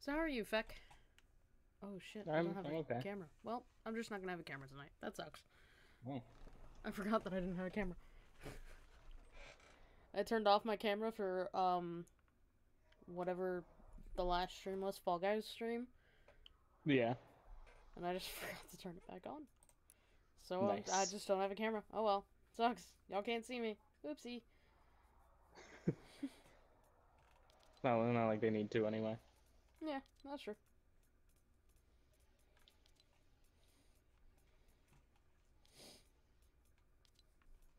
So how are you, Fecc? Oh shit, I I'm- don't have I'm a okay. camera. Well, I'm just not gonna have a camera tonight. That sucks. Oh. I forgot that I didn't have a camera. I turned off my camera for um whatever the last stream was, Fall Guys stream, Yeah. and I just forgot to turn it back on. So um, I Nice. just don't have a camera. Oh well, sucks. Y'all can't see me. Oopsie. No, not like they need to anyway. Yeah, that's true.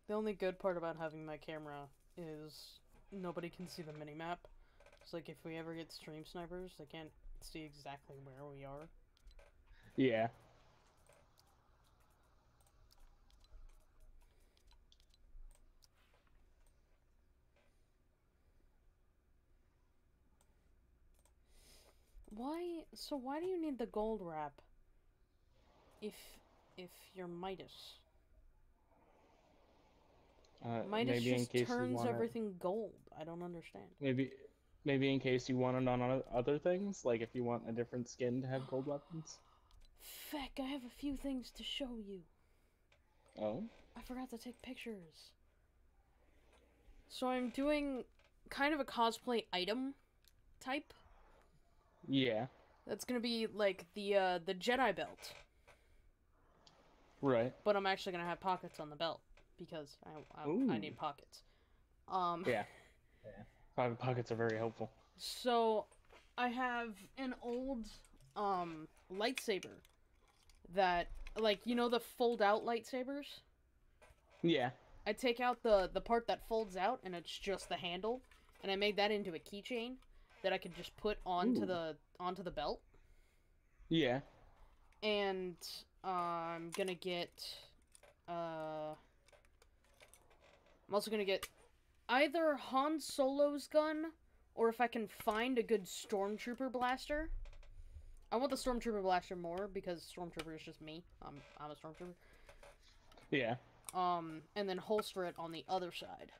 The only good part about having my camera is nobody can see the minimap. It's like if we ever get stream snipers, they can't see exactly where we are. Yeah. Why? So why do you need the gold wrap? If if you're Midas, Uh, Midas maybe in just turns want everything gold. I don't understand. Maybe, maybe in case you want it on other things, like if you want a different skin to have gold weapons. Fecc, I have a few things to show you. Oh. I forgot to take pictures. So I'm doing kind of a cosplay item type. Yeah. That's gonna be like the uh, the Jedi belt, Right. but I'm actually gonna have pockets on the belt because I I, I need pockets. Um, Yeah. Yeah. Pocket pockets are very helpful. So I have an old um lightsaber that like you know the fold out lightsabers? Yeah. I take out the the part that folds out and it's just the handle and I made that into a keychain that I could just put onto Ooh. the onto the belt Yeah. and uh, I'm going to get uh I'm also going to get either Han Solo's gun or if I can find a good stormtrooper blaster. I want the stormtrooper blaster more because stormtrooper is just me. I'm I'm a stormtrooper. Yeah. Um and then holster it on the other side.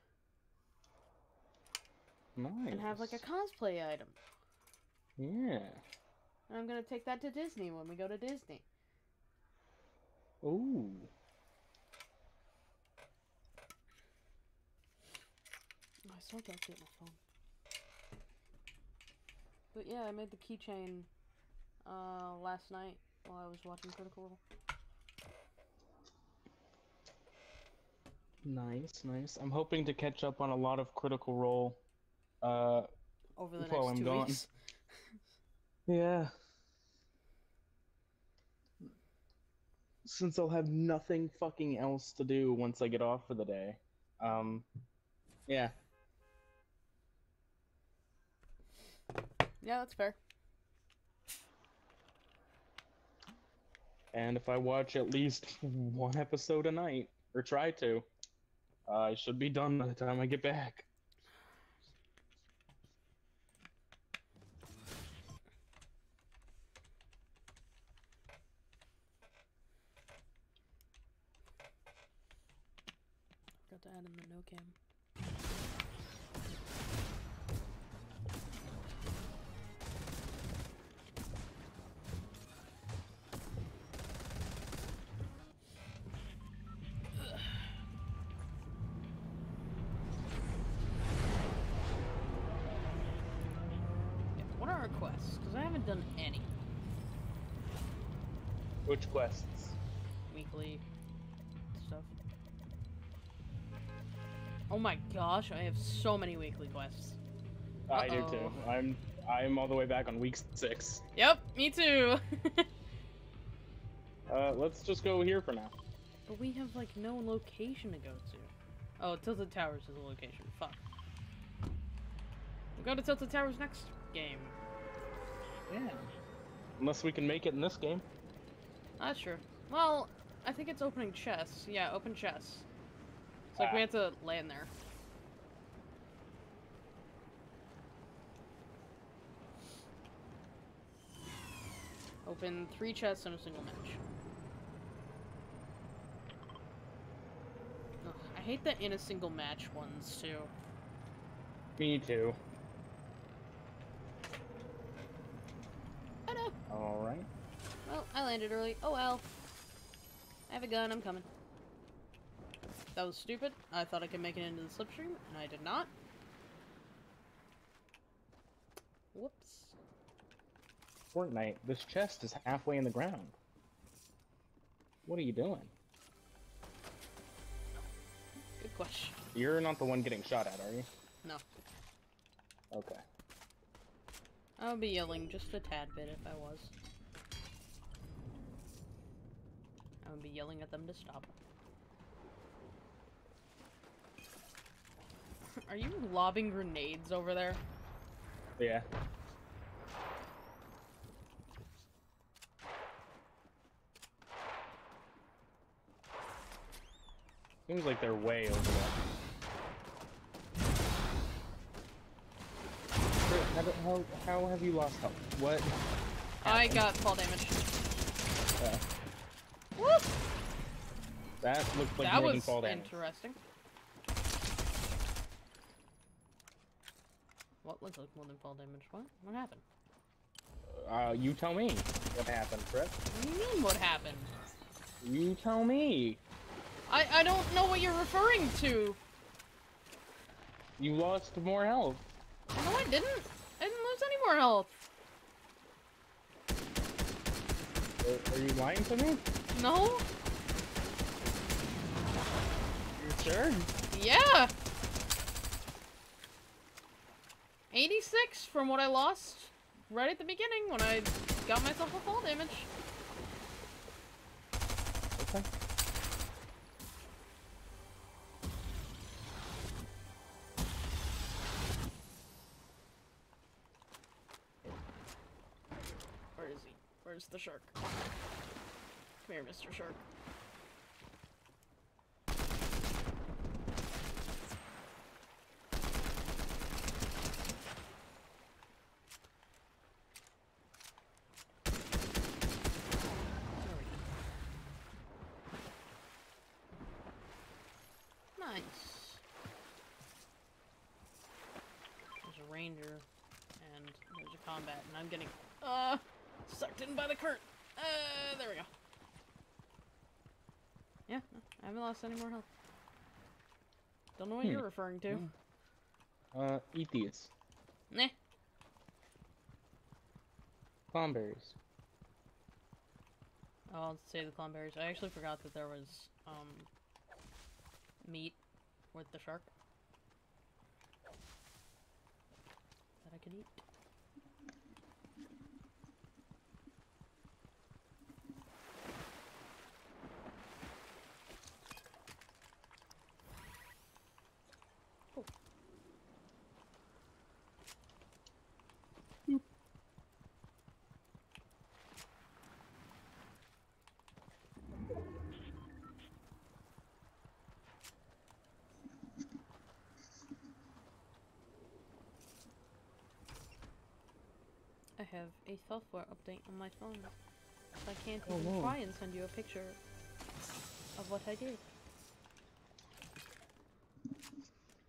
Nice. and have like a cosplay item. Yeah. And I'm gonna take that to Disney when we go to Disney. Ooh. Oh, I still have to update my phone. But yeah, I made the keychain uh, last night while I was watching Critical Role. Nice, nice. I'm hoping to catch up on a lot of Critical Role. Uh, over the While next I'm two gone. Yeah. Since I'll have nothing fucking else to do once I get off for the day. Um, yeah. Yeah, that's fair. And if I watch at least one episode a night, or try to, I should be done by the time I get back. Forgot to add gosh, I have so many weekly quests. I do too. I'm I'm all the way back on week six. Yep, me too. Uh, let's just go here for now. but we have like no location to go to. Oh, Tilted Towers is a location. Fuck. We'll go to Tilted Towers next game. Yeah. Unless we can make it in this game. That's true. Well, I think it's opening chests. Yeah, open chests. It's like we Ah. have to land there. Open three chests in a single match. Ugh, I hate the in a single match ones too. Me too. All right. Well, I landed early. Oh well. I have a gun. I'm coming. That was stupid. I thought I could make it into the slipstream, and I did not. Whoops. Fortnite, this chest is halfway in the ground. What are you doing? Good question. You're not the one getting shot at, are you? No. Okay. I would be yelling just a tad bit if I was. I would be yelling at them to stop. Are you lobbing grenades over there? Yeah. Seems like they're way over there. How, do- how, how have you lost health? What? I got fall damage. Uh, Whoop! that looked like that more than fall damage. interesting. What looks like more than fall damage? What? What happened? Uh, you tell me what happened, Chris. What do you mean what happened? You tell me. I, I don't know what you're referring to. You lost more health. No, I didn't. I didn't lose any more health. Are, are you lying to me? No? You sure? Yeah! 86 from what I lost right at the beginning when I got myself a fall damage. Shark? Come here, Mr. Shark. Nice. There's a ranger, and there's a combat, and I'm getting uh sucked in by the current. Uh, there we go. Yeah, no, I haven't lost any more health. Don't know what Hmm. you're referring to. Hmm. Uh, eat these. Nah. Cranberries. Oh, I'll say the clownberries. I actually forgot that there was um meat with the shark that I could eat. Have a software update on my phone. So I can't Oh, even no. try and send you a picture of what I did.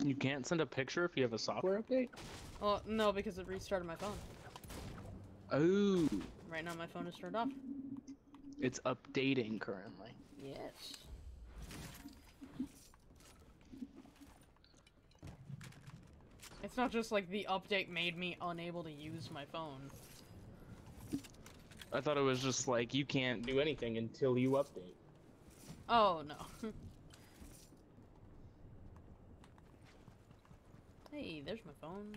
You can't send a picture if you have a software update? Well, no, because it restarted my phone. Oh. Right now my phone is turned off. It's updating currently. Yes. It's not just like the update made me unable to use my phone. I thought it was just like you can't do anything until you update. Oh, no. hey, there's my phone.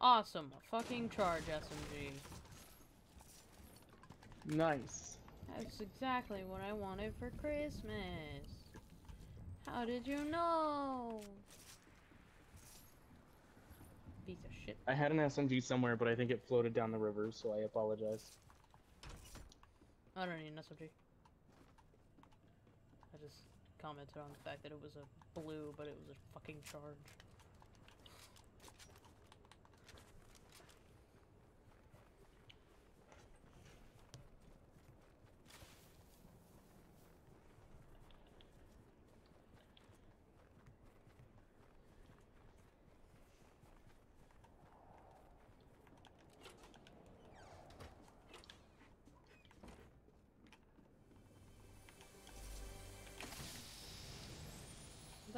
Awesome. Fucking charge SMG. Nice. That's exactly what I wanted for Christmas. How did you know? Piece of shit. I had an SMG somewhere, but I think it floated down the river, so I apologize. I don't need an SMG. I just commented on the fact that it was a blue, but it was a fucking charge.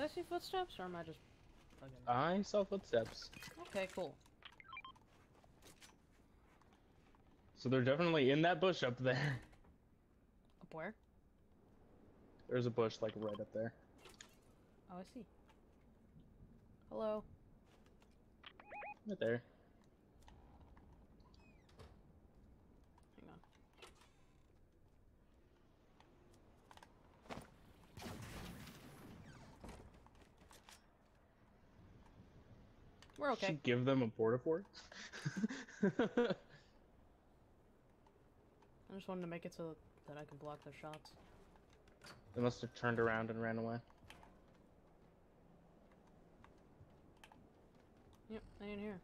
Did I see footsteps, or am I just. I saw footsteps. Okay, cool. So they're definitely in that bush up there. Up where? There's a bush like right up there. Oh, I see. Hello. Right there. Hang on. We're okay. Should give them a porta fort. I just wanted to make it so that I can block their shots. they must have turned around and ran away. Yep, they ain't here.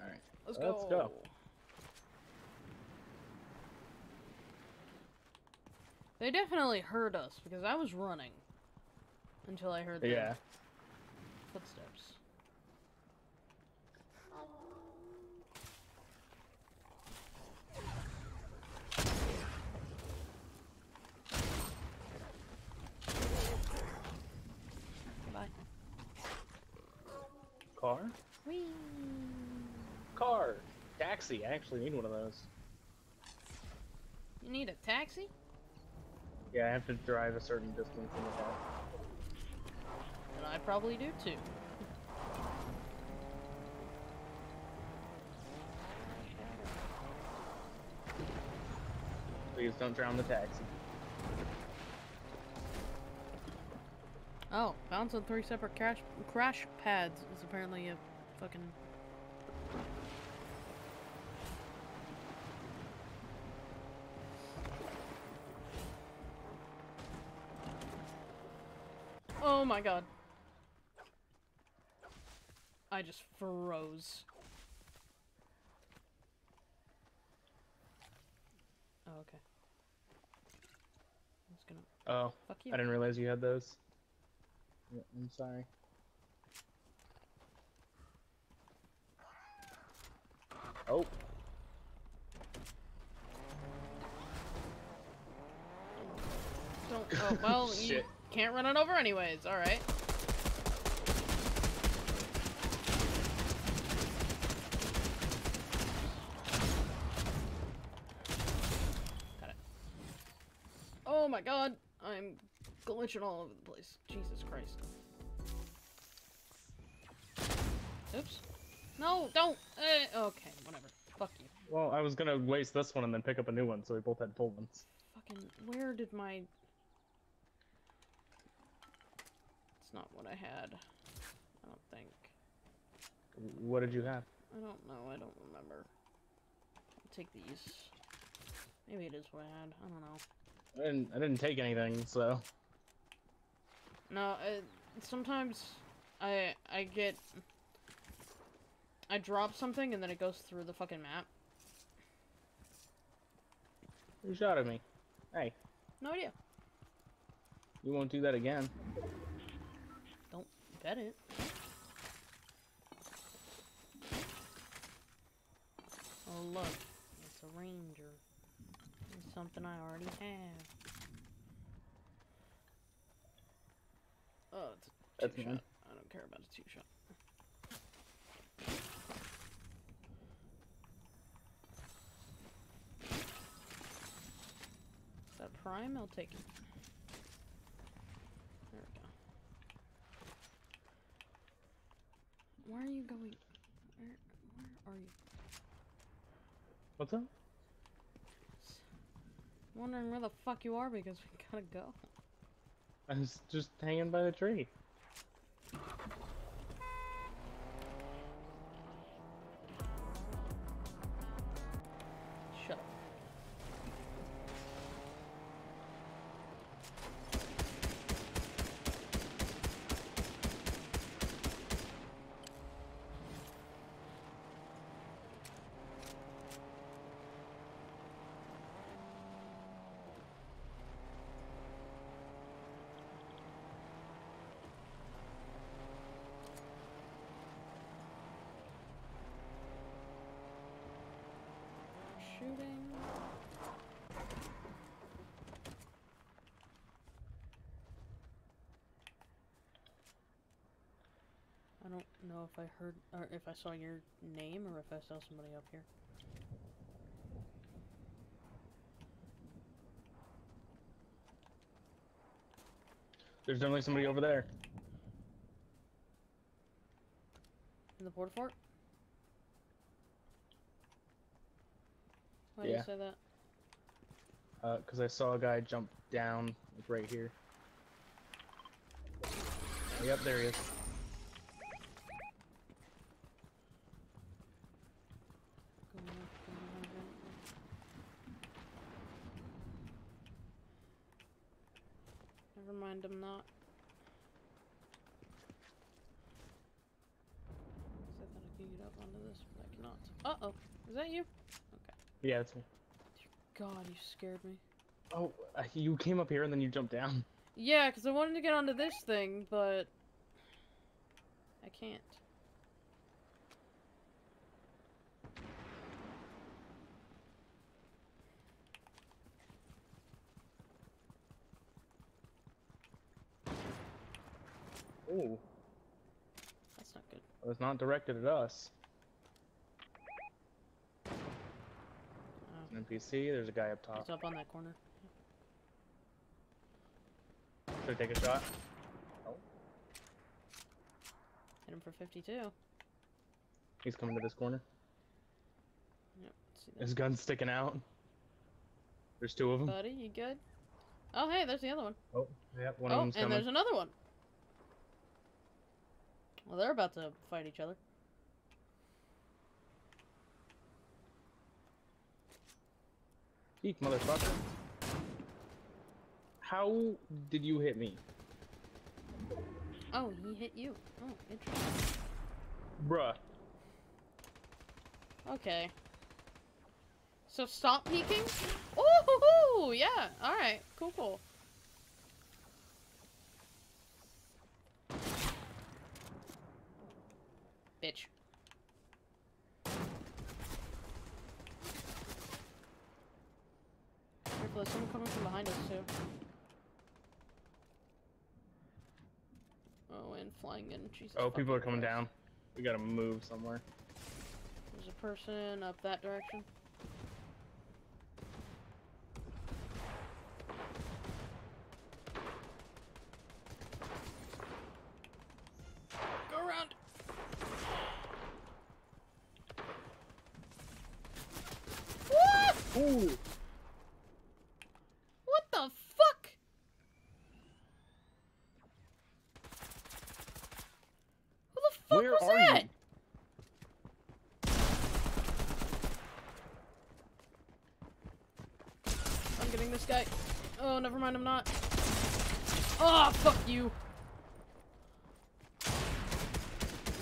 Alright. Let's go. Let's go. go. They definitely heard us because I was running until I heard their Yeah. footsteps. Bye. Car? Whee! Car. Taxi. I actually need one of those. You need a taxi? Yeah, I have to drive a certain distance in the car. And I probably do too. Please don't drown the taxi. Oh, bounce on three separate crash crash pads is apparently a fucking. Oh my god. I just froze. Oh, okay. I'm just gonna. Oh, Fuck you. I didn't realize you had those. Yeah, I'm sorry. Oh, Don't. Oh well, you can't run it over anyways. All right. Got it. Oh my god, I'm glitching all over the place. Jesus Christ. Oops. No, don't. Uh, okay, whatever. Fuck you. well, I was gonna waste this one and then pick up a new one, so we both had full ones. Fucking, where did my... It's not what I had. I don't think. What did you have? I don't know, I don't remember. I'll take these. Maybe it is what I had, I don't know. I didn't. I didn't take anything, so. No, uh, sometimes I I get... I drop something and then it goes through the fucking map. You shot at me. Hey, No idea. you won't do that again. Don't bet it. Oh look, it's a ranger. It's something I already have. Oh, it's a That's two mine. shot. I don't care about a two shot. Is that prime? I'll take it. There we go. Where are you going? Where, where are you? What's up? Wondering where the fuck you are because we gotta go. I was just hanging by the tree. Know if I heard or if I saw your name or if I saw somebody up here. There's definitely somebody over there. In the port fort? Why do you say that? Uh, cause I saw a guy jump down, like right here. Yep, there he is. Going up, going up, going up. Never mind, I'm not. I thought I could get up onto this, but I cannot. Uh oh, is that you? Yeah, that's me. God, you scared me. Oh, uh, you came up here and then you jumped down. Yeah, because I wanted to get onto this thing, but I can't. Ooh, That's not good. it was not directed at us. Oh, An NPC. There's a guy up top. he's up on that corner. Should I take a shot? Hit him for 52. He's coming to this corner. Yep. see His gun's sticking out. There's two of them. Buddy, you good? Oh, hey, there's the other one. Oh, yeah, one oh, of and them's coming. there's another one. Well, they're about to fight each other. Motherfucker. How did you hit me? Oh, he hit you. Oh, interesting. Bruh. Okay. So stop peeking? Oh, yeah. All right. Cool, cool. Bitch. Careful, there's someone coming from behind us too. Oh, and flying in. Jesus. Oh, people are coming Christ. down. We gotta move somewhere. There's a person up that direction. Go around. What? Ooh! What the fuck? Who the fuck Where was are that? you? I'm getting this guy. Oh, never mind, I'm not. Oh, fuck you.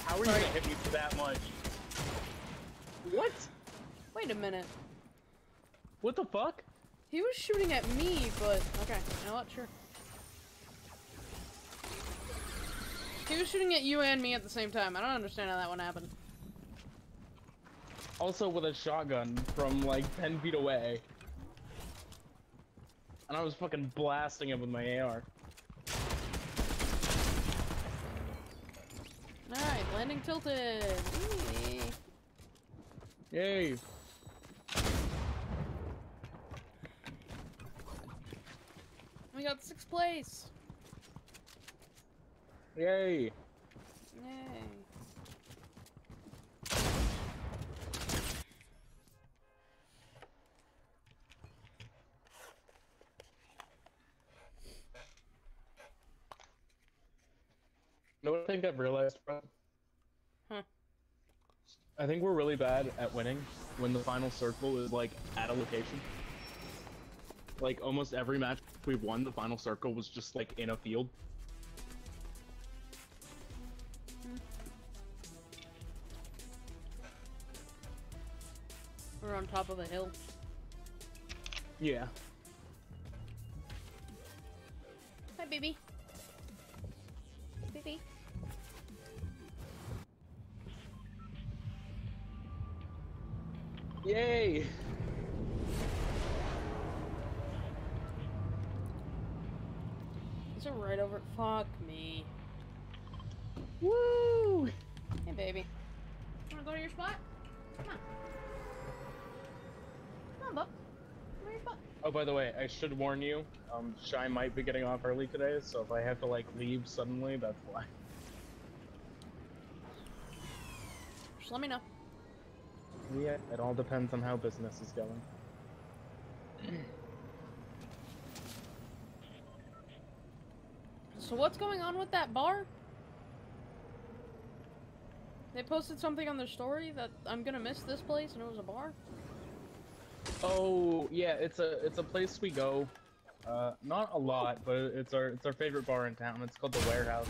How are you gonna hit me for that much? What? Wait a minute. What the fuck? He was shooting at me, but okay, you know what? Sure. He was shooting at you and me at the same time. I don't understand how that one happened. Also with a shotgun from like 10 feet away. And I was fucking blasting him with my AR. Alright, landing tilted. Yay! We got sixth place. Yay! Yay. Know what I think I've realized, bro? Huh. I think we're really bad at winning when the final circle is like at a location. Like almost every match we've won, the final circle was just like in a field. We're on top of a hill. Yeah. Hi, baby. Baby. I should warn you. Um, Shy might be getting off early today, so if I have to like leave suddenly, that's why. Just let me know. Yeah, it all depends on how business is going. So what's going on with that bar? They posted something on their story that I'm gonna miss this place and it was a bar? Oh yeah, it's a it's a place we go. Uh, not a lot, but it's our it's our favorite bar in town. It's called the Warehouse.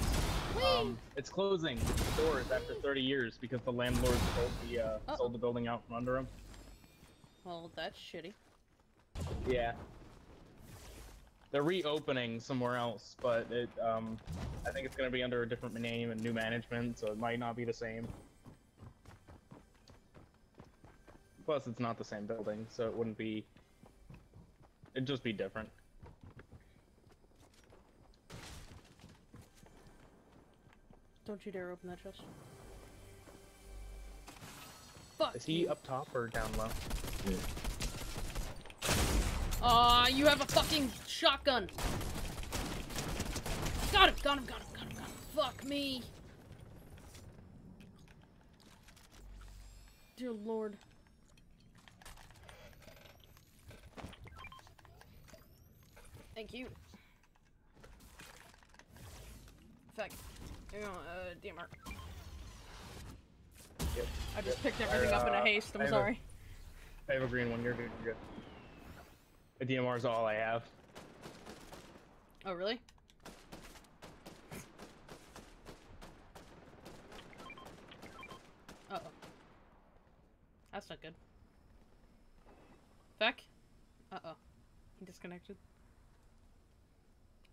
Um, it's closing its doors after 30 years because the landlord sold the uh, Uh-oh. sold the building out from under him. Well, that's shitty. Yeah. They're reopening somewhere else, but it um I think it's gonna be under a different name and new management, so it might not be the same. Plus, it's not the same building, so it wouldn't be. It'd just be different. Don't you dare open that chest. Fuck. Is he you. up top or down low? Aw, you have a fucking shotgun. Got him, got him, got him, got him, got him. Fuck me. Dear lord. Thank you. Fuck. You know, uh, DMR. Yep. I just picked everything up in a Uh, haste, I I'm a- sorry. I have a green one. You're good. You're good. The DMR is all I have. Oh, really? Uh oh. That's not good. Fecc? Uh oh. He disconnected.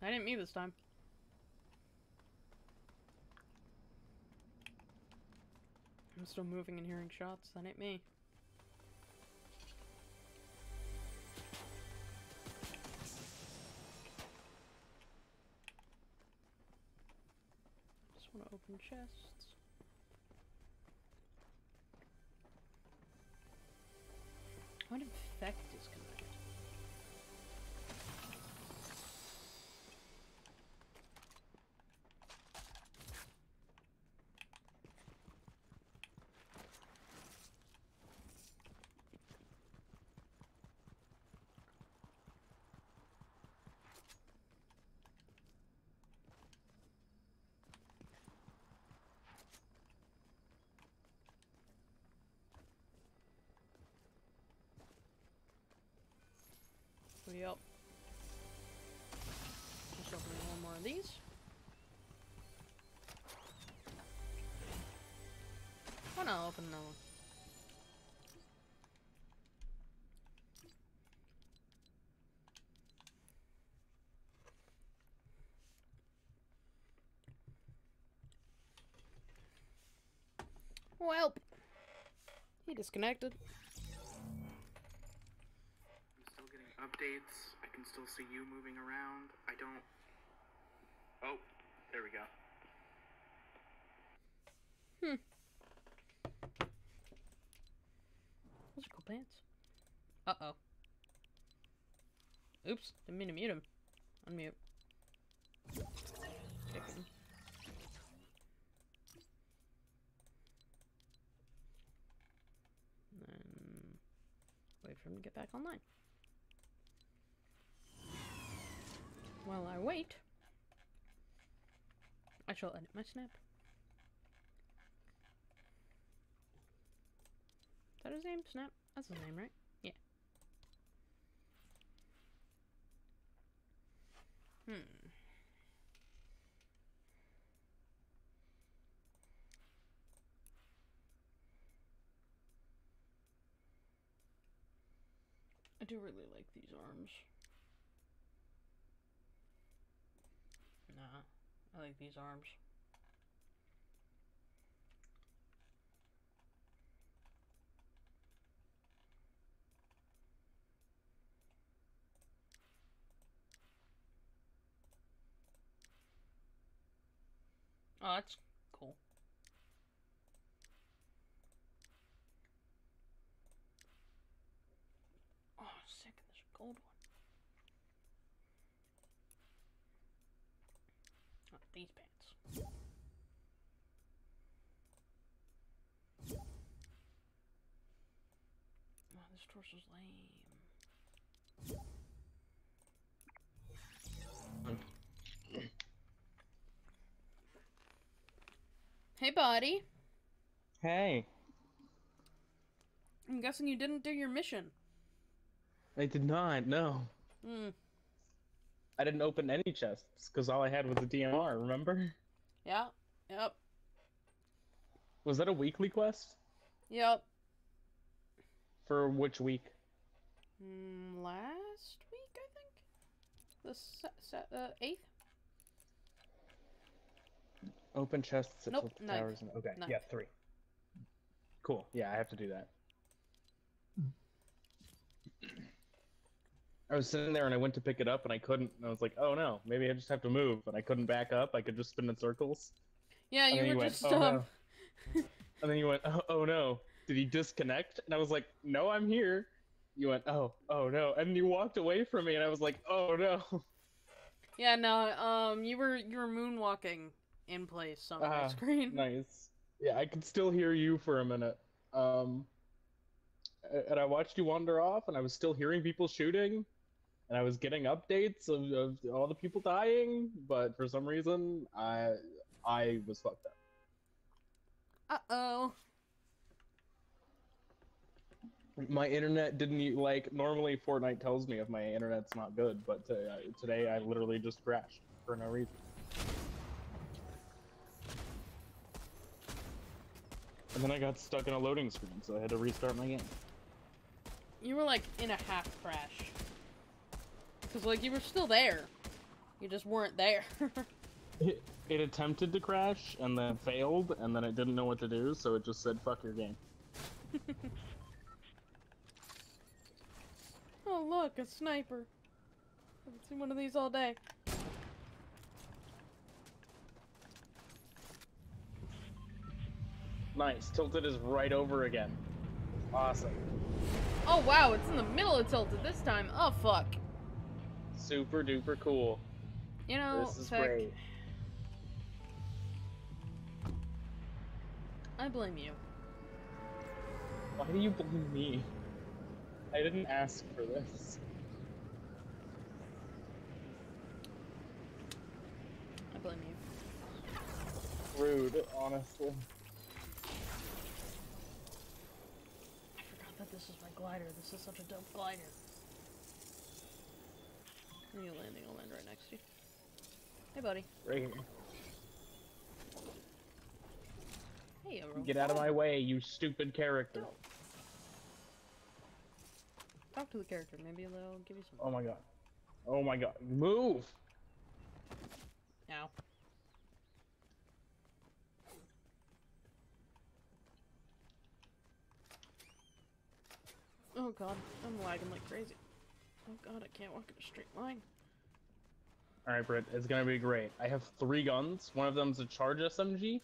I didn't mean this time. I'm still moving and hearing shots. That ain't me. Just want to open chests. What effect is Yep. Just opening one more of these. Oh no, open another one. Well, he disconnected. Updates. I can still see you moving around. I don't. Oh, there we go. Hmm. Those are cool pants. Uh oh. Oops, didn't mean to mute him. Unmute. Chicken. Then wait for him to get back online. While I wait, I shall edit my snap. Is that his name? Snap? That's his name, right? Yeah. Hmm. I do really like these arms. Nah, I like these arms. Oh, that's cool. gold one. Not these pants. Oh, this torso's lame. Hey, buddy. Hey, I'm guessing you didn't do your mission. I did not. No, Hmm. I didn't open any chests because all I had was a DMR. Remember? Yeah. Yep. Was that a weekly quest Yep. For which week? Mm, last week, I think. The se- se- uh, eighth. Open chests at Nope, ninth. Towers. And... Okay, Ninth. yeah, three. Cool. Yeah, I have to do that. I was sitting there and I went to pick it up and I couldn't. And I was like, "Oh no, maybe I just have to move." And I couldn't back up. I could just spin in circles. Yeah, And you then were you went, just "Oh, um. no." And then you went, "Oh, oh no, did he disconnect?" And I was like, "No, I'm here." You went, "Oh, oh no," and you walked away from me, and I was like, "Oh no." Yeah, no. Um, you were you were moonwalking in place on my Ah, screen. Nice. Yeah, I could still hear you for a minute. Um, and I watched you wander off, and I was still hearing people shooting, and I was getting updates of, of all the people dying, but for some reason, I I was fucked up. Uh oh. My internet didn't like. Normally, Fortnite tells me if my internet's not good, but uh, today I literally just crashed for no reason. And then I got stuck in a loading screen, so I had to restart my game. You were like in a half crash. Cause like you were still there. You just weren't there. It, it attempted to crash and then failed, and then it didn't know what to do, so it just said, fuck your game. oh look, a sniper. I haven't seen one of these all day. Nice. Tilted is right over again. Awesome. Oh wow, it's in the middle of tilted this time. Oh fuck. Super duper cool. You know, this is Sec, great. I blame you. Why do you blame me? I didn't ask for this. I blame you. Rude, honestly. I forgot that this is my glider. This is such a dope glider. When you're landing, I'll land right next to you. Hey, buddy. Right here. Hey. Get out of my way, you stupid character. Talk to the character. Maybe they'll give you some. Oh my god. Oh my god. Move! Ow. Oh god, I'm lagging like crazy. Oh god, I can't walk in a straight line. Alright, Britt, it's gonna be great. I have three guns. One of them's a charge SMG.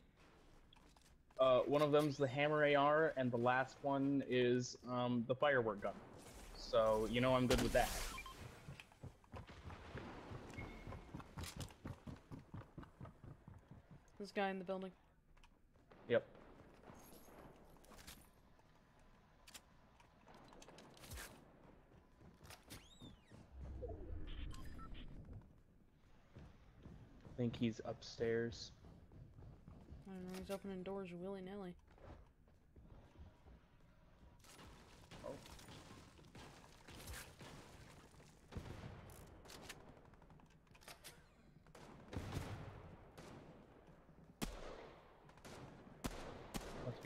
Uh, one of them's the hammer AR, and the last one is um, the firework gun. So, you know I'm good with that. This guy in the building. Yep. I think he's upstairs. I don't know, he's opening doors willy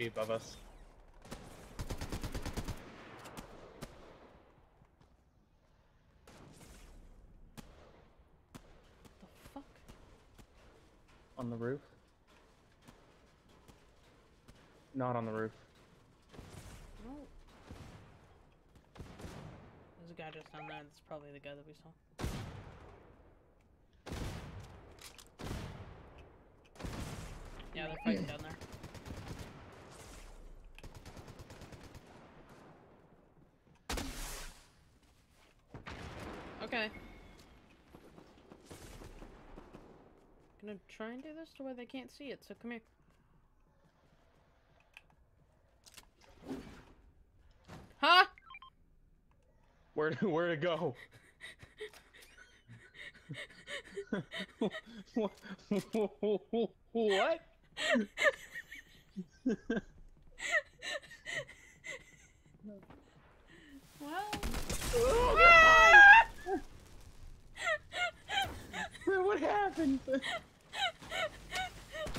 be above us. The fuck? On the roof? Not on the roof. No. There's a guy just down there. That's probably the guy that we saw. Yeah, they're fighting down there. Okay. Gonna try and do this to where they can't see it, so come here. Huh? Where where to go? what? Well. What happened? I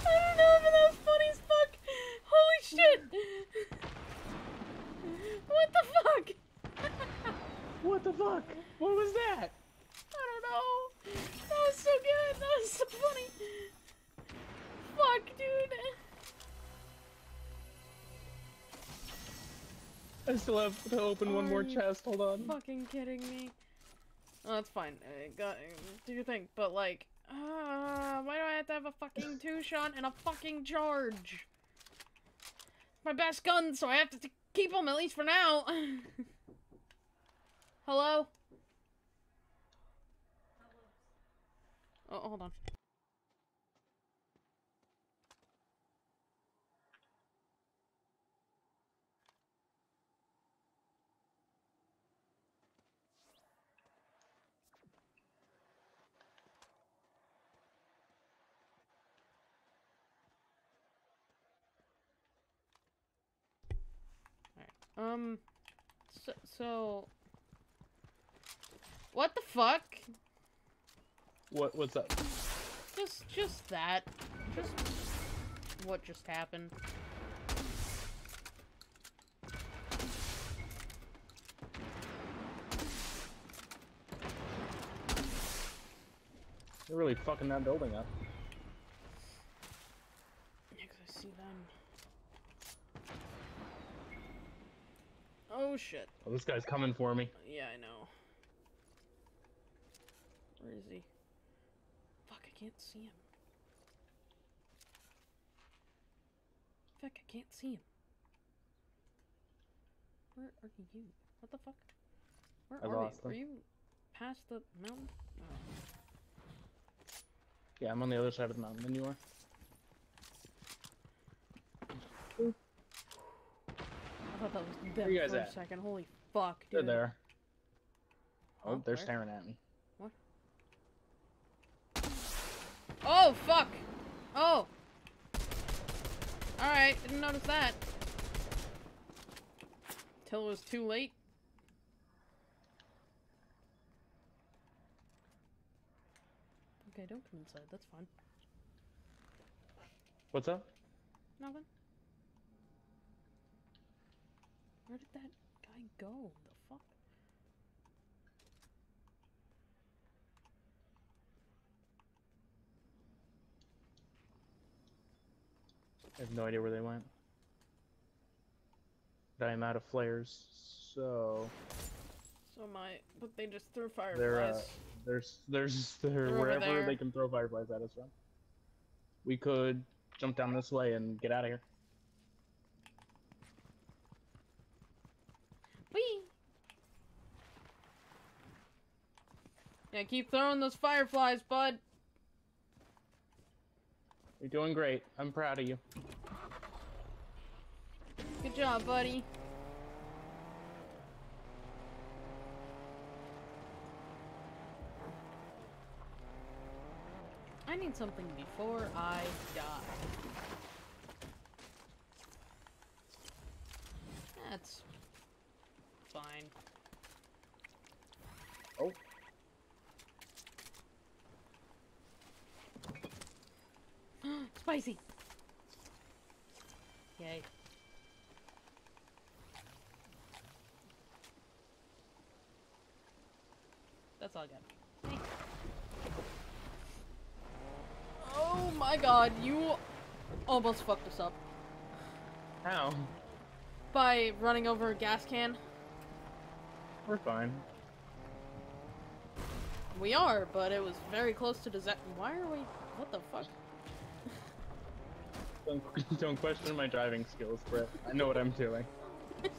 don't know, but that was funny as fuck. Holy shit! What the fuck? What the fuck? What was that? I don't know. That was so good. That was so funny. Fuck, dude. I still have to open one more chest. Hold on. Fucking kidding me. Oh, that's fine. Uh, got, do your thing. But like, uh, why do I have to have a fucking two shot and a fucking charge? My best gun, so I have to keep them at least for now. Hello. Oh, hold on. Um, so, so, what the fuck? What what's up? Just, just that. Just what just happened. You're really fucking that building up. Yeah, 'cause I see them. Oh shit. Oh, this guy's coming for me. Yeah, I know. Where is he? Fuck, I can't see him. Fuck, I can't see him. Where are you? What the fuck? Where I are lost you? Are you past the mountain? Oh. Yeah, I'm on the other side of the mountain than you are. Thought that was them you guys for a at? second. Holy fuck, dude. They're there. Oh, Huh? they're Where? staring at me. What? Oh, fuck! Oh! Alright, didn't notice that. Till it was too late. Okay, don't come inside, that's fine. What's up? Nothing. Where did that guy go? The fuck? I have no idea where they went. But I'm out of flares, so So my, but they just threw they're uh, fireflies. there's there's they're over wherever there. they can throw fireflies at us from. We could jump down this way and get out of here. Whee! Yeah, keep throwing those fireflies, bud. You're doing great. I'm proud of you. Good job, buddy. I need something before I die. That's fine. Oh. Spicy! Yay. That's all good. Thanks. Oh my god, you almost fucked us up How? by running over a gas can. We're fine. We are, but it was very close to disaster. Why are we? What the fuck? Don't, don't question my driving skills, Brett. I know what I'm doing.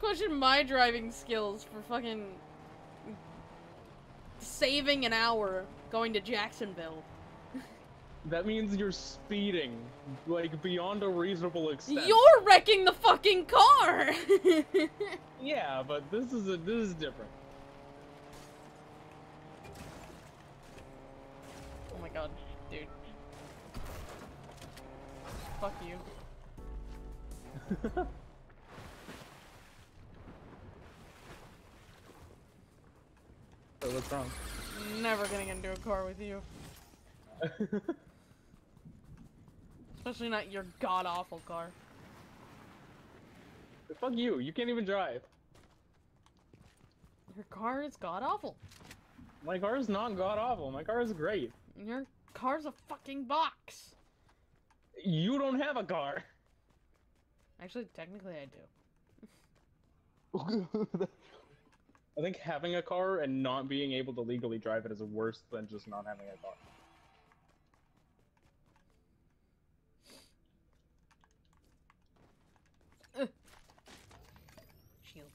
Question my driving skills for fucking saving an hour going to Jacksonville. That means you're speeding, like beyond a reasonable extent. You're wrecking the fucking car. Yeah, but this is a this is different. So what's wrong? Never gonna get into a car with you. Especially not your god awful car. Fuck you. You can't even drive. Your car is god awful. My car is not god awful. My car is great. Your car's a fucking box. You don't have a car. Actually, technically, I do. I think having a car and not being able to legally drive it is worse than just not having a car. Shield.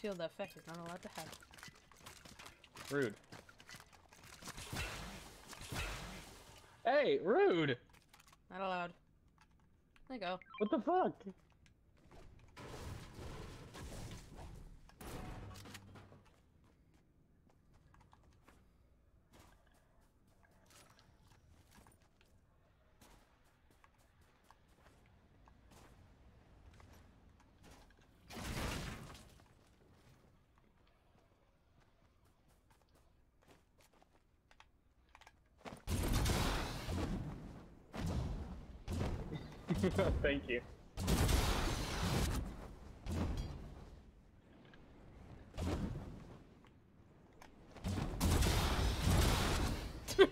Shield effect is not allowed to have. Rude. Hey, rude! Not allowed. There you go. What the fuck? Thank you.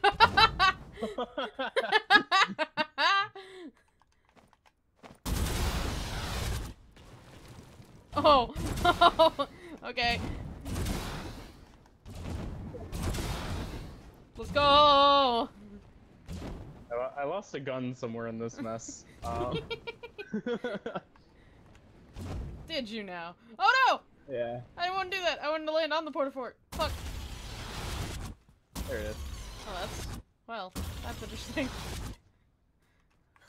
oh. okay. Let's go. I, I lost a gun somewhere in this mess. Um, Did you now? Oh no! yeah, I didn't want to do that. I wanted to land on the porta fort. Fuck. there it is. Oh, that's well. That's interesting.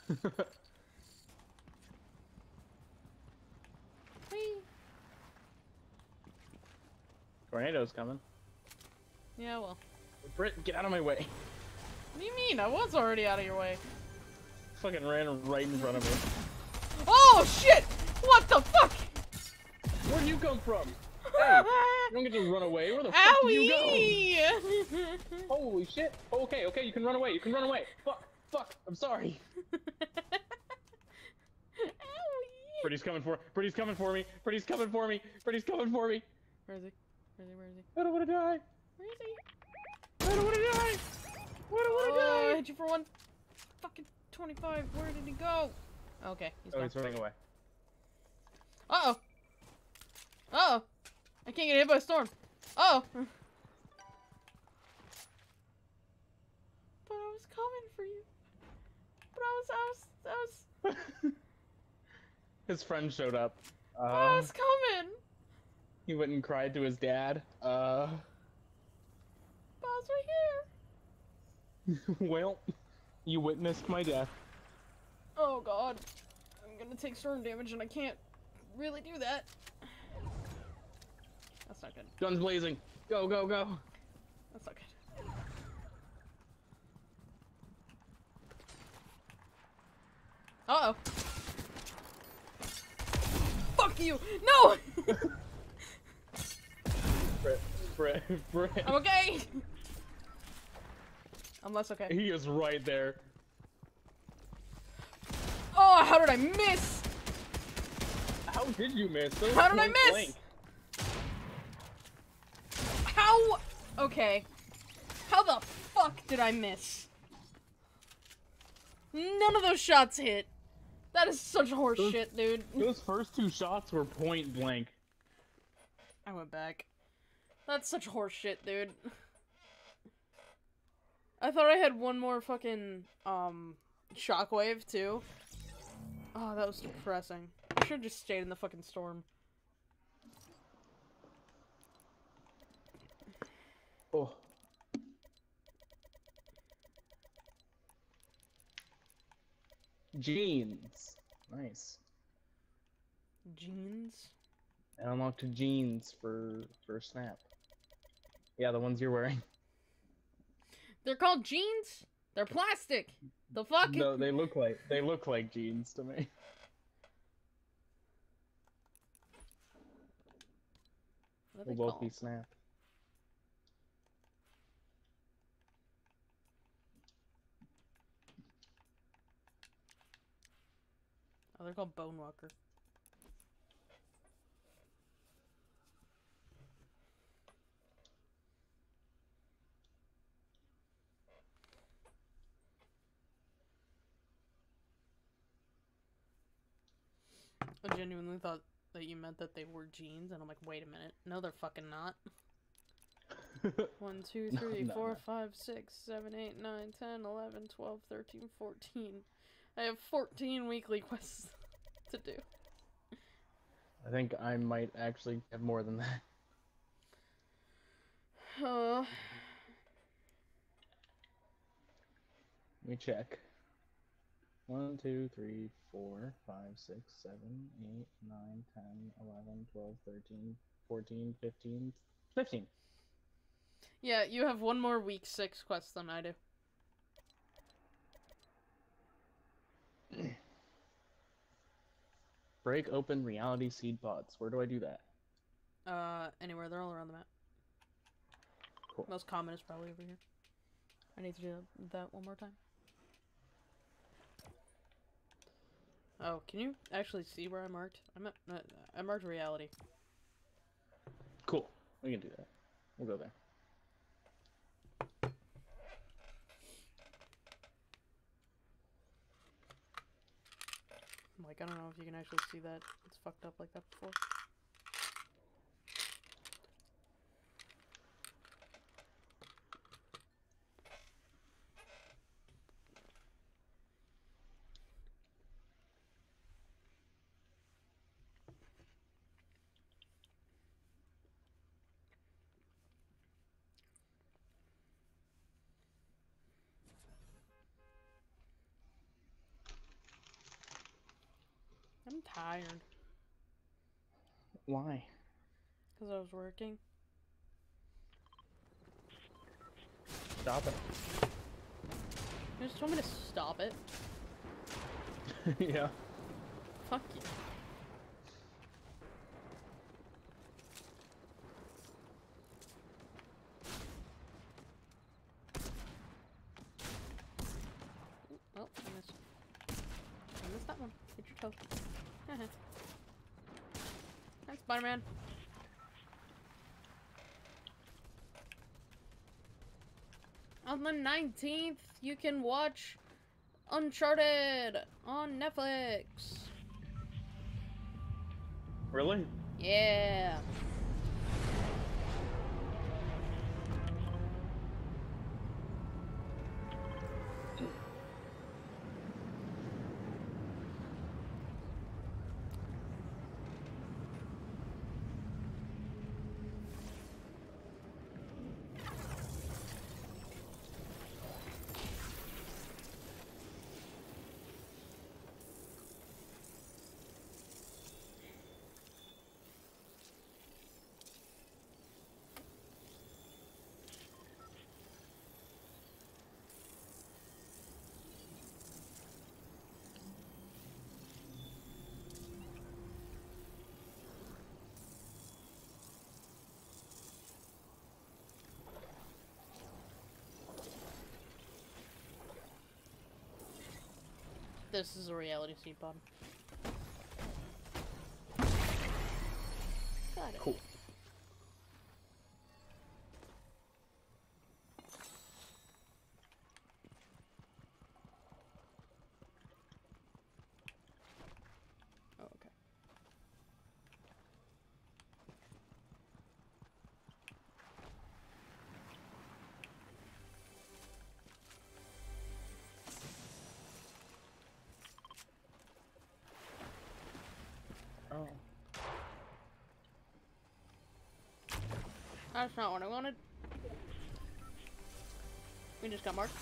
Whee. Tornado's coming. Yeah, well. Brit, get out of my way. What do you mean? I was already out of your way. Fucking ran right in front of me. Oh shit! What the fuck? Where'd you come from? Hey, you don't get to run away. Where the fuck do you go? Holy shit. Oh, okay, okay, you can run away. You can run away. Fuck, fuck. I'm sorry. Owie! Pretty's coming for. Pretty's coming for me. Pretty's coming for me. Pretty's coming for me. Where is he? Where is he? Where is he? I don't want to die. Where is he? I don't want to die. I don't want to Oh, I hit you for one fucking 25. Where did he go? Okay, he's Oh, gone. he's running away. Uh oh. Uh oh. I can't get hit by a storm. Uh oh. But I was coming for you. But I was, I was, I was, His friend showed up. I Uh, was coming. he went and cried to his dad. Uh, But I was right here. well, you witnessed my death. Oh god. I'm gonna take storm damage and I can't really do that. That's not good. Guns blazing. Go, go, go. That's not good. Uh oh. Fuck you! No! Brit, Brit, Brit. I'm okay! I'm less okay. He is right there. Oh, how did I miss? How did you miss? Was How did I miss? blank. How? Okay. How the fuck did I miss? None of those shots hit. That is such horseshit, dude. Those first two shots were point blank. I went back. That's such horseshit, dude. I thought I had one more fucking um shockwave too. Oh, that was depressing. I should have just stayed in the fucking storm. Oh. Jeans. Nice. Jeans. And unlocked jeans for for Snap. Yeah, the ones you're wearing. They're called jeans? They're plastic. The fuck? No, they look like they look like jeans to me. We'll both be called? Snap. Oh, they're called Bone I genuinely thought that you meant that they were jeans, and I'm like, wait a minute. No, they're fucking not. One, two, three, no, four, no. five, six, seven, eight, nine, ten, eleven, twelve, thirteen, fourteen. I have 14 weekly quests to do. I think I might actually have more than that. Uh, Let me check. One, two, three, four, five, six, seven, eight, nine, ten, eleven, twelve, thirteen, fourteen, fifteen, fifteen. yeah, you have one more week six quest than I do. Break open reality seed pods. Where do I do that? Uh, anywhere. They're all around the map. Cool. Most common is probably over here. I need to do that one more time. Oh, can you actually see where I marked? I'm at, uh, I marked reality. Cool. We can do that. We'll go there. Like, I don't know if you can actually see that. It's fucked up like that before. Tired. Why? Because I was working. Stop it. You just told me to stop it. yeah. Fuck you. Ooh, Oh, I missed. I missed that one. Hit your toe. Spider-Man. On the 19th, you can watch Uncharted on Netflix. Really? Yeah. This is a reality seed pod. Got it. Cool. That's not what I wanted. We just got marked.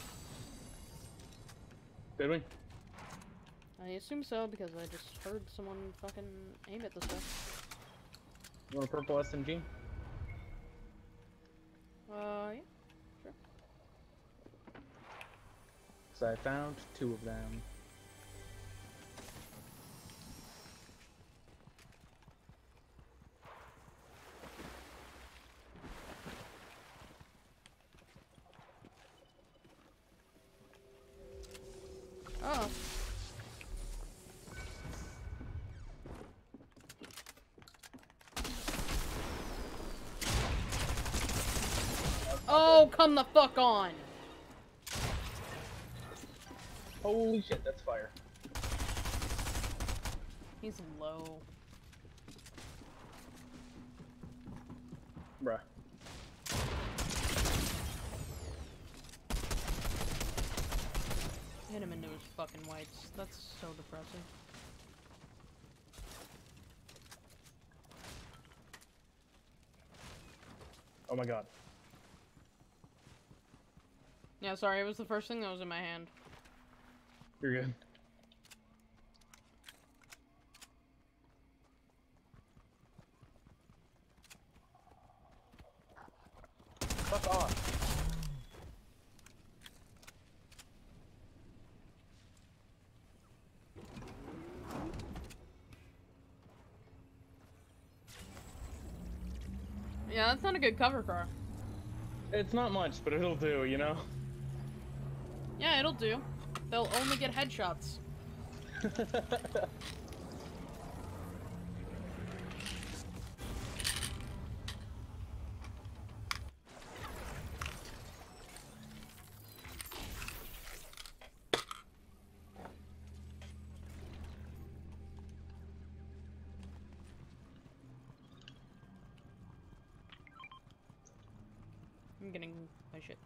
Did we? I assume so because I just heard someone fucking aim it this way. You want a purple SMG? Uh, yeah. Sure. So I found two of them. Come the fuck on! Holy shit, that's fire. He's low. Bruh. Hit him into his fucking whites. That's so depressing. Oh my god. Yeah, sorry, it was the first thing that was in my hand. You're good. Fuck off. Yeah, that's not a good cover car. It's not much, but it'll do, you know? Yeah, it'll do. They'll only get headshots. I'm getting my shit.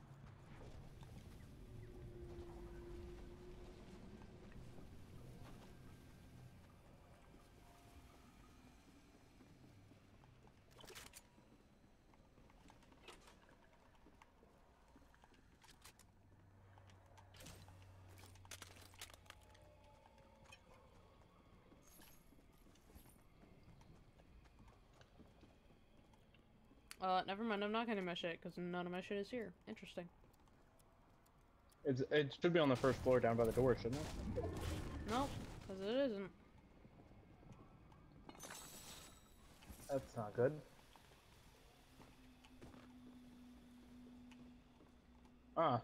Uh, never mind, I'm not getting my shit, because none of my shit is here. Interesting. It's, it should be on the first floor down by the door, shouldn't it? Nope, because it isn't. That's not good. Ah.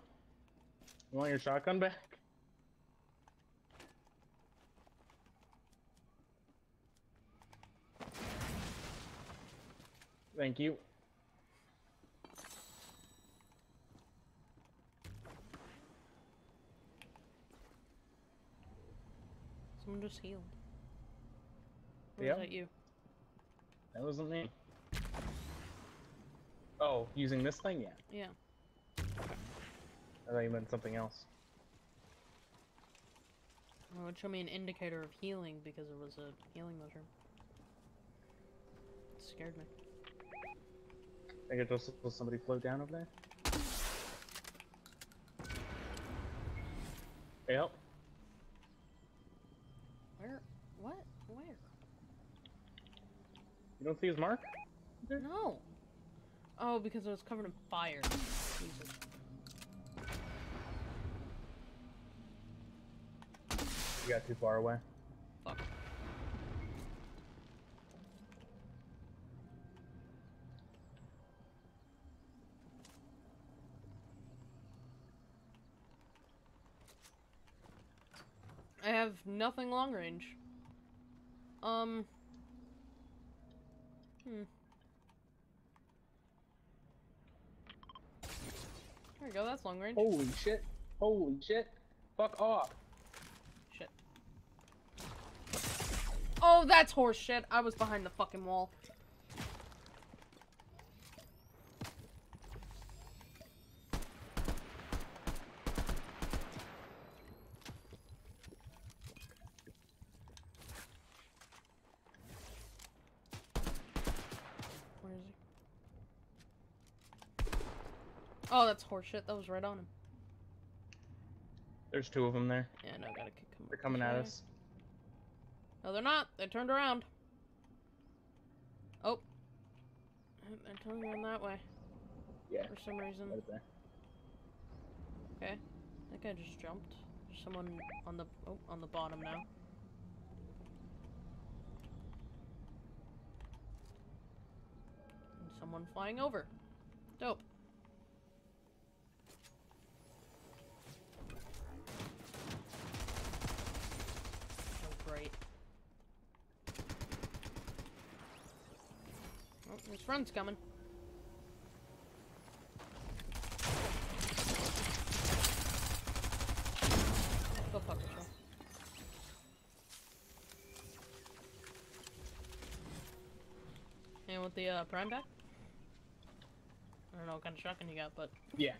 You want your shotgun back? Thank you. Someone just healed. Or Yep. was that you? That wasn't me. Oh, using this thing? Yeah. Yeah. I thought you meant something else. Well, it would show me an indicator of healing because it was a healing mushroom. It scared me. I think it just saw somebody float down over there. Yep. Where? What? Where? You don't see his mark? No! Oh, because it was covered in fire. Jesus. You got too far away. Fuck. I have nothing long range. Um. Hmm. There we go, that's long range. Holy shit. Holy shit. Fuck off. Shit. Oh, that's horse shit. I was behind the fucking wall. Where is he? Oh, that's horseshit. That was right on him. There's two of them there. Yeah, no, gotta kick him. They're coming at us. No, they're not. They turned around. Oh. They're turning around that way Yeah. for some reason. Right there. Okay. That guy just jumped. There's someone on the oh on the bottom now. And someone flying over. Dope. Oh his friend's coming. Go fuck yourself. And with the uh, prime guy? I don't know what kind of shotgun you got, but Yeah.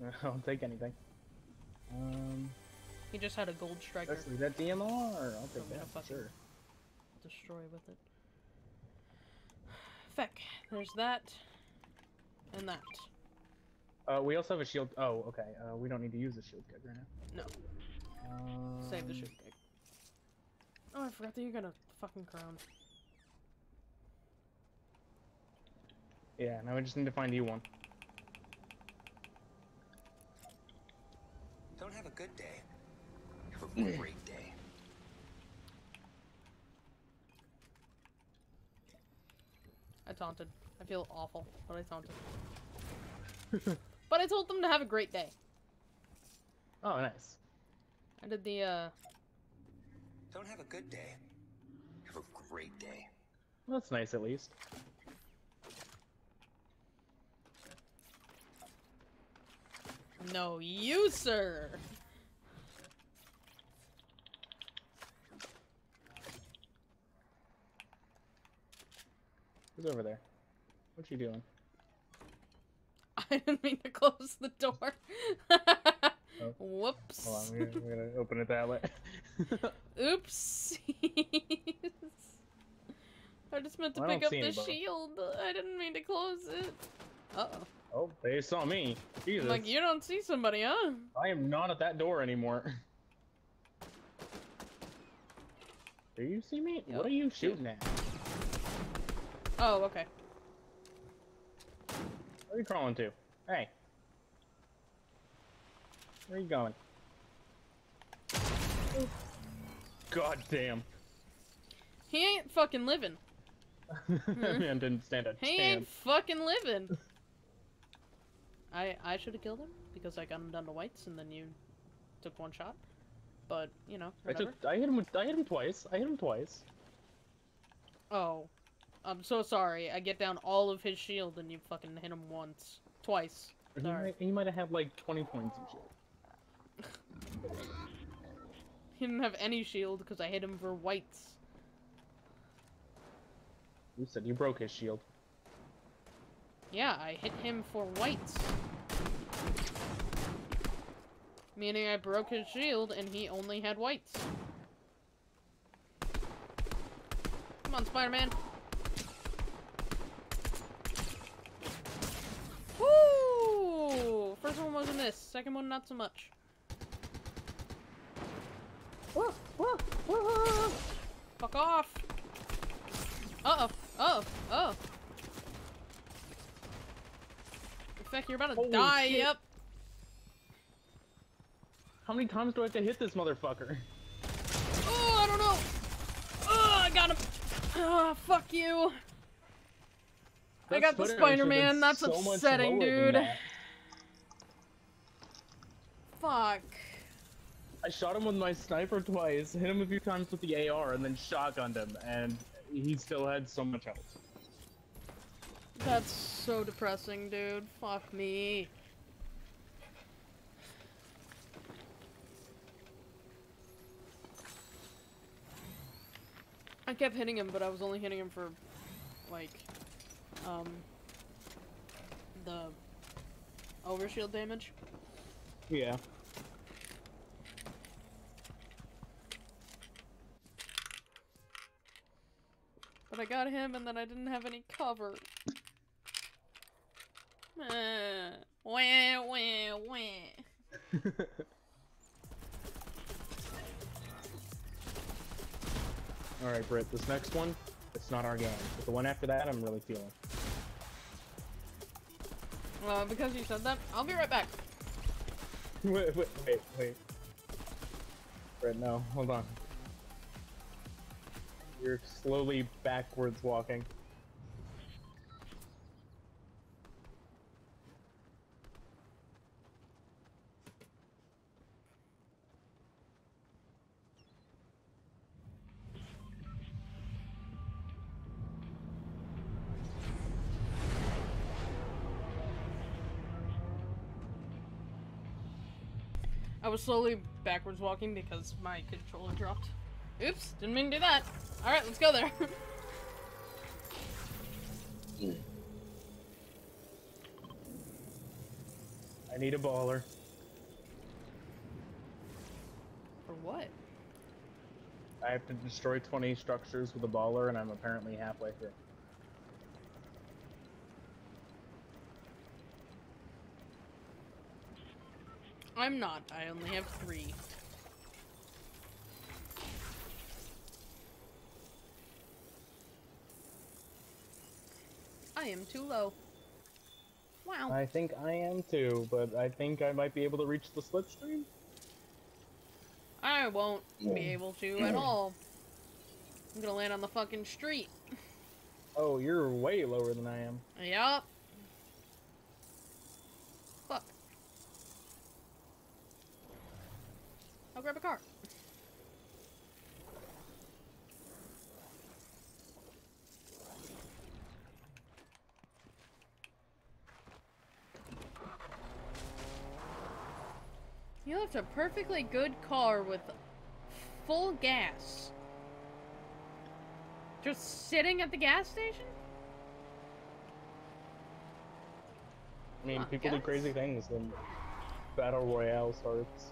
I don't take anything. Um, he just had a gold striker actually, that DMR. I'll take I'm that. fucking- Sure. destroy with it. Feck, there's that, and that. Uh, we also have a shield. Oh, okay. Uh, we don't need to use the shield keg right now. No. Um, Save the shield keg. Oh, I forgot that you got a fucking crown. Yeah. Now we just need to find you one. Don't have a good day. Have a great day. I taunted. I feel awful, but I taunted. but I told them to have a great day. Oh, nice. I did the, uh, Don't have a good day. Have a great day. Well, that's nice at least. no, you, sir! Who's over there? What you doing? I didn't mean to close the door. Oh. Whoops. Hold on, we're, we're gonna open it that way. Oops. I just meant to I pick up the anybody. shield. I didn't mean to close it. Uh oh. oh, they saw me. Jesus. Like, you don't see somebody, huh? I am not at that door anymore. Do you see me? Yep. What are you shooting at? Oh, okay. Where are you crawling to? Hey. Where are you going? God damn. He ain't fucking living. Man didn't stand a He ain't fucking living. I I should have killed him because I got him down to whites and then you took one shot. But you know, I took. I hit him. With, I hit him twice. I hit him twice. Oh, I'm so sorry. I get down all of his shield and you fucking hit him once, twice. He Sorry. might, he might have had like 20 points of shield. He didn't have any shield because I hit him for whites. You said you broke his shield. Yeah, I hit him for whites. Meaning I broke his shield and he only had whites. Come on, Spider-Man. Woo! First one was a miss. Second one, not so much. Whoa, whoa, whoa! Fuck off! Uh oh! Oh! Oh! In fact, you're about to Holy die. shit. Yep. How many times do I have to hit this motherfucker? Oh, I don't know. Oh, I got him. Oh, fuck you. I got the Spider-Man should've Spider-Man. been That's so upsetting, dude. that. Fuck. I shot him with my sniper twice, hit him a few times with the AR, and then shotgunned him, and he still had so much health. That's so depressing, dude. Fuck me. I kept hitting him, but I was only hitting him for, like, um, the overshield damage. Yeah. But I got him, and then I didn't have any cover. Uh, wah, wah, wah. All right, Britt. This next one, it's not our game. But the one after that, I'm really feeling. Uh, because you said that, I'll be right back. wait, wait, wait, wait. Britt, no, hold on. You're slowly backwards walking. I was slowly backwards walking because my controller dropped. Oops, didn't mean to do that. Alright, let's go there. I need a baller. For what? I have to destroy 20 structures with a baller, and I'm apparently halfway through. I'm not. I only have three. I am too low. Wow. I think I am too, but I think I might be able to reach the slipstream. I won't be able to at all. I'm gonna land on the fucking street. Oh, you're way lower than I am. Yup. Fuck. I'll grab a car. You left a perfectly good car with full gas. Just sitting at the gas station? I mean, people do crazy things when Battle Royale starts.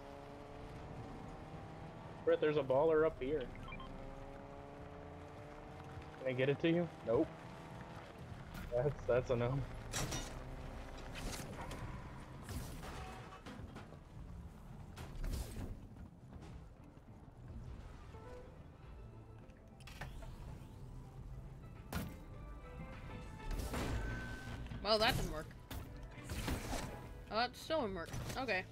Brett, there's a baller up here. Can I get it to you? Nope. That's that's a no. Well, that didn't work. Oh, it still didn't work. Okay.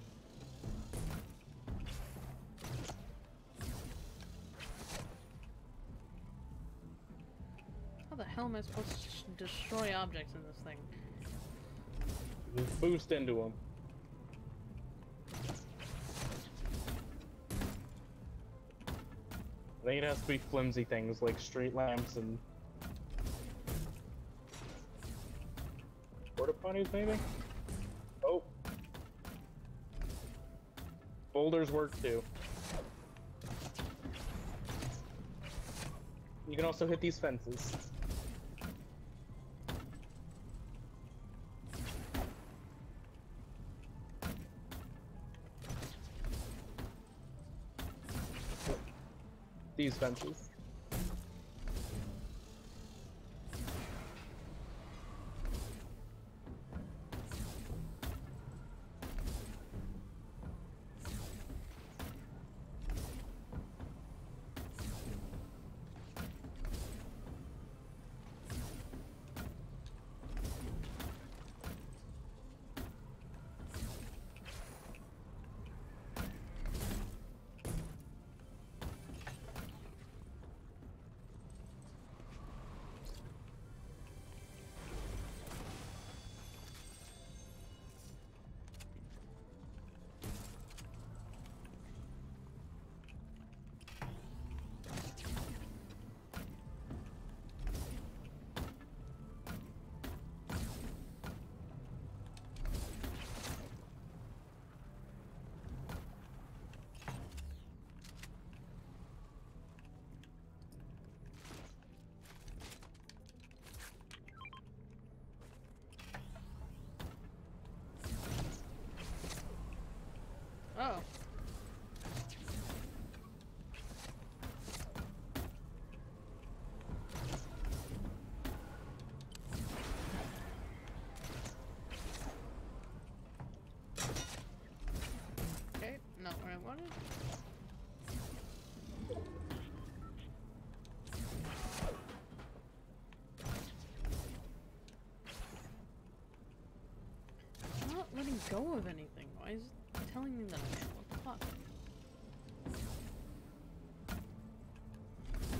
How the hell am I supposed to destroy objects in this thing? Boost into them. I think it has to be flimsy things like street lamps and porta potties, maybe. Oh, boulders work too. You can also hit these fences. These fences. Oh. Okay, not where I wanted. Not letting go of anything. Why is telling me that I should? What the fuck?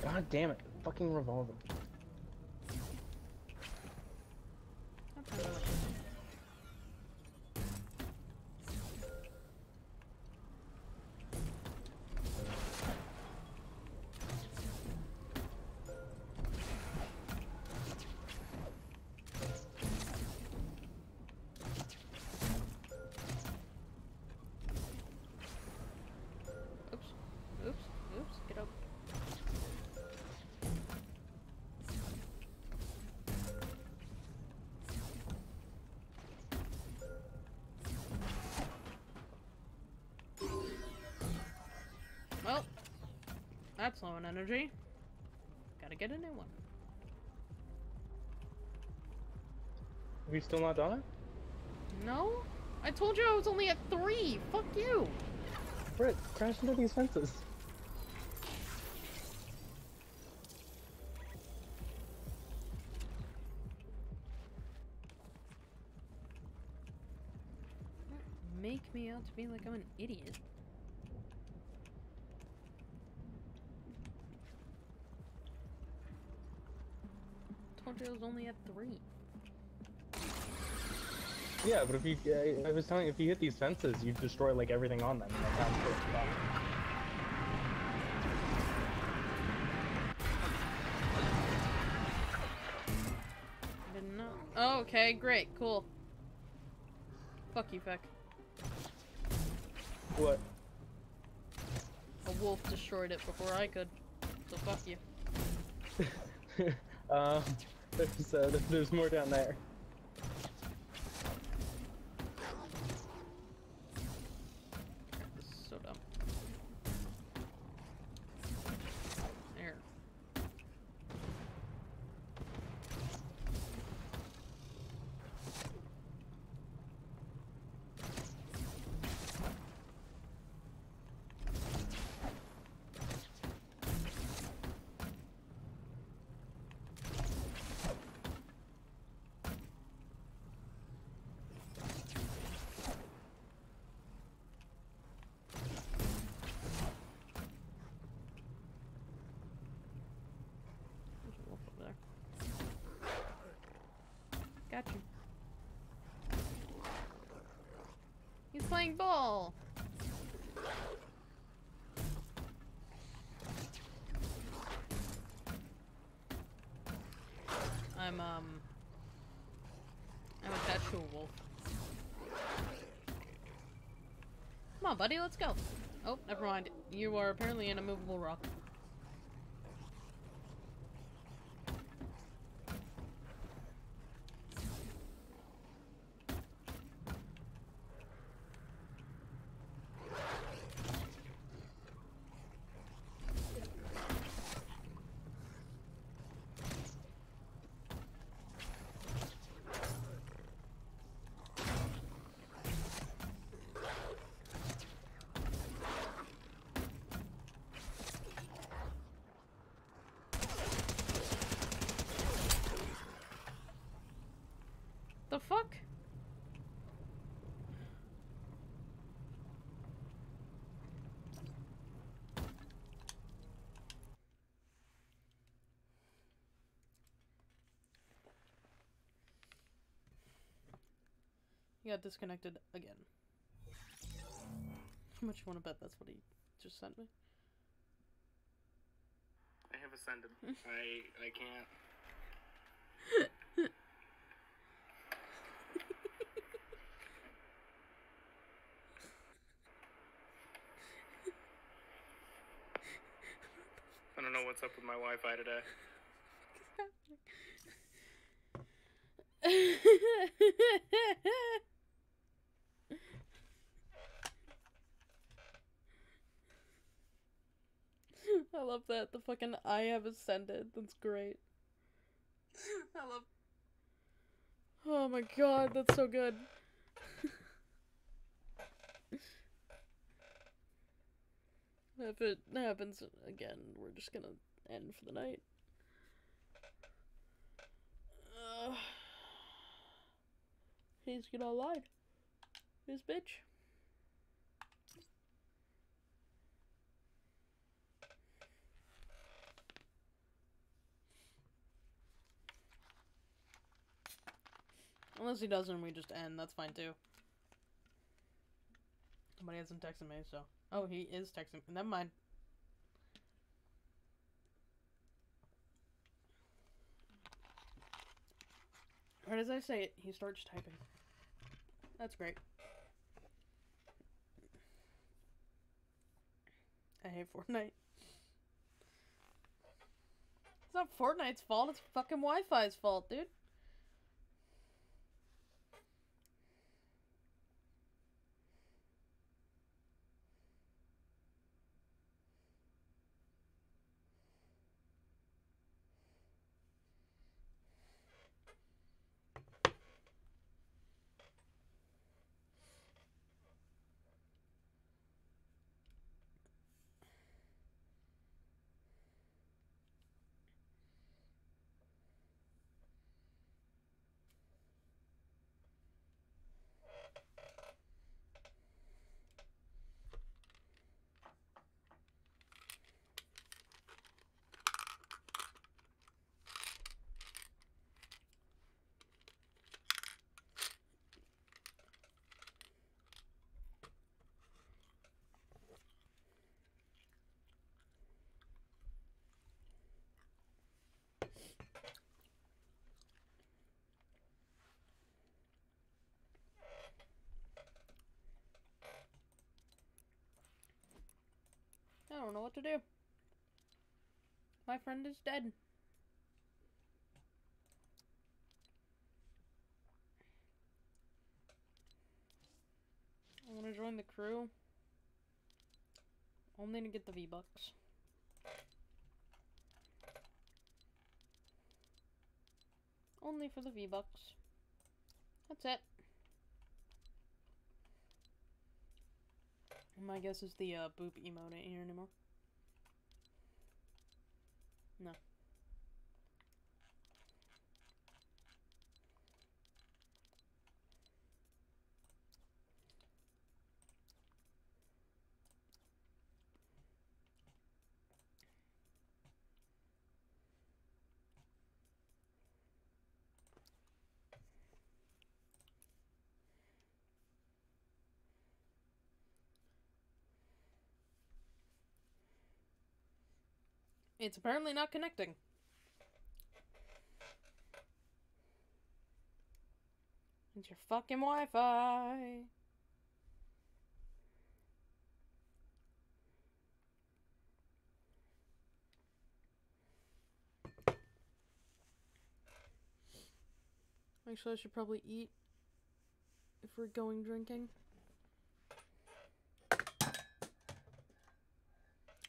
God damn it. Fucking revolver. Low on energy. Gotta get a new one. Have you still not done it? No? I told you I was only at three! Fuck you! Britt, crash into these fences. Make me out to be like I'm an idiot. Was only at three. Yeah, but if you, uh, I was telling you, if you hit these fences, you destroy like everything on them. And that sounds pretty didn't know. Oh, okay, great, cool. Fuck you, Fecc. What? A wolf destroyed it before I could. So fuck you. uh, there's, there's more down there. This is so dumb. There. There's a wolf over there. Got you. He's playing ball. I'm um I'm attached to a wolf. Come on, buddy, let's go. Oh, never mind. You are apparently an immovable rock. The fuck? He got disconnected again. How much you want to bet that's what he just sent me? I have ascended. I I can't. I don't know what's up with my Wi-Fi today. I love that. The fucking I have ascended. That's great. I love. Oh my god, that's so good. if it happens again, we're just gonna end for the night. He's gonna lie. This bitch. Unless he doesn't, we just end. That's fine too. Somebody hasn't texted me, so. Oh, he is texting. Never mind. Right as I say it, he starts typing. That's great. I hate Fortnite. It's not Fortnite's fault, it's fucking Wi-Fi's fault, dude. I don't know what to do. My friend is dead. I want to join the crew. Only to get the V-Bucks. Only for the V-Bucks. That's it. My guess is the uh, boop emote ain't here anymore. No. It's apparently not connecting. It's your fucking Wi-Fi. Actually, I should probably eat if we're going drinking.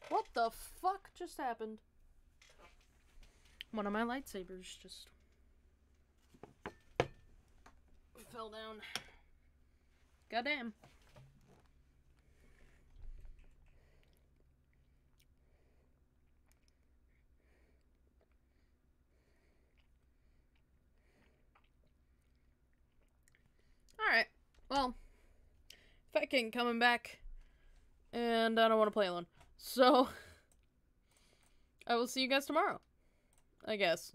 What the fuck just happened? One of my lightsabers just fell down. Goddamn. Alright. Well, Fat King coming back. And I don't want to play alone. So, I will see you guys tomorrow. I guess.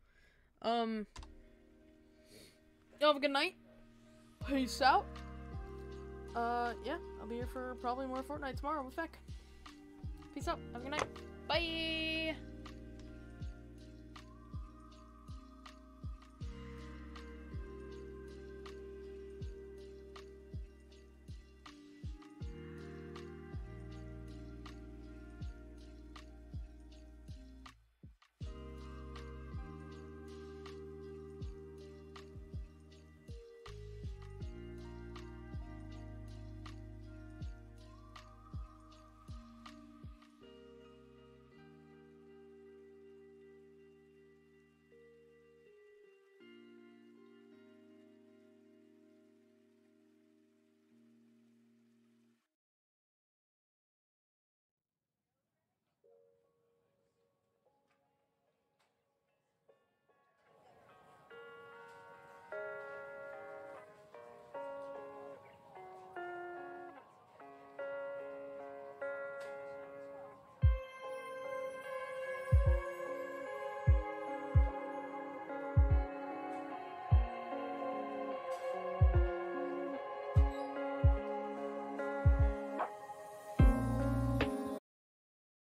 um, y'all have a good night. Peace out. Uh, yeah, I'll be here for probably more Fortnite tomorrow with Fecc. Peace out. Have a good night. Bye.